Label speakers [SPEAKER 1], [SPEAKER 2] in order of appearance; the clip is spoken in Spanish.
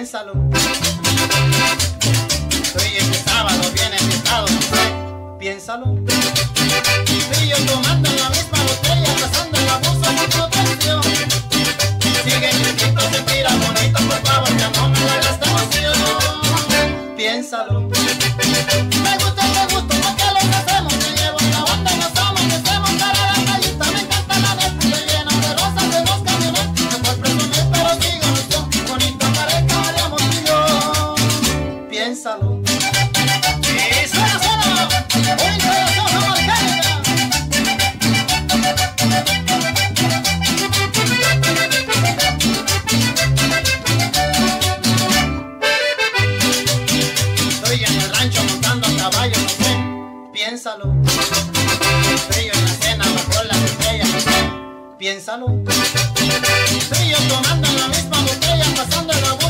[SPEAKER 1] piénsalo. Estoy este sábado bien estado, no sé, piénsalo. Estoy yo tomando la misma botella, pasando el abuso y protección. Sigue chiquito, se tira bonito, por favor, ya no me hagas emoción. Piénsalo. piénsalo. Y suena, suena, un corazón americano. Estoy en el rancho montando a caballo, no sé, piénsalo. Estoy en la cena bajo las estrellas, piénsalo. Estoy yo tomando la misma botella, pasando la voz.